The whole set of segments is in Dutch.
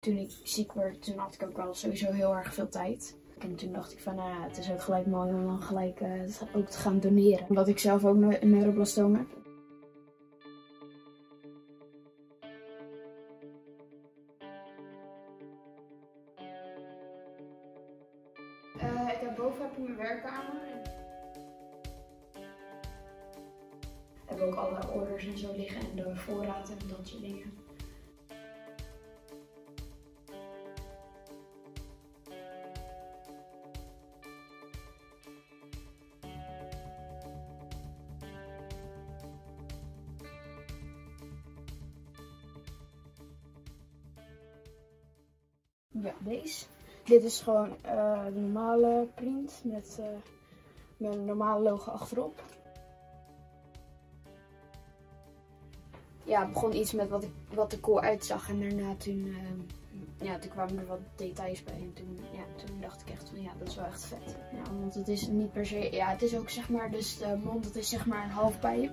Toen ik ziek werd, toen had ik ook wel sowieso heel erg veel tijd. En toen dacht ik van, nou ja, het is ook gelijk mooi om dan gelijk uh, ook te gaan doneren. Omdat ik zelf ook een neuroblastoom heb. Uh, ik heb boven heb mijn werkkamer. Heb ook alle orders en zo liggen en de voorraad en dat soort dingen. Ja, deze. Dit is gewoon uh, de normale print met, met een normale logo achterop. Ja, het begon iets met wat, ik, wat er cool uitzag en daarna toen, uh, ja, toen kwamen er wat details bij en toen, ja, toen dacht ik echt ja, dat is wel echt vet. Ja, want het is niet per se, ja, het is ook zeg maar, dus de mond, het is zeg maar een halfpijp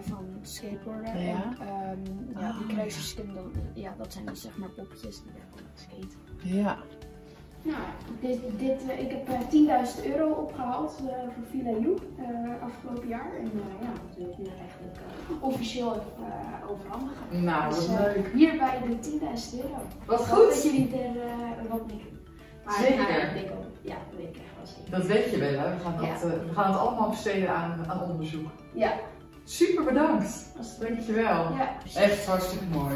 van skateboarden. Ja. En um, ja, die kruisjes kunnen dan, ja, dat zijn dus zeg maar poppetjes die dan skaten. Ja. Nou, dit, dit, uh, ik heb uh, 10.000 euro opgehaald uh, voor Villa Joep afgelopen jaar. En ja, dat wil ik nu eigenlijk officieel even overhandigen. Nou, dus, wat leuk. Hierbij de 10.000 euro. Wat goed. Dat jullie er wat mee kunnen. Maar, Zeker. ik denk ook, ja, dat weet ik echt wel zeker. Dat weet je wel, hè? We gaan, dat, eh, we gaan het allemaal besteden aan, aan onderzoek. Ja, Super bedankt. Dankjewel. ja. Echt hartstikke mooi.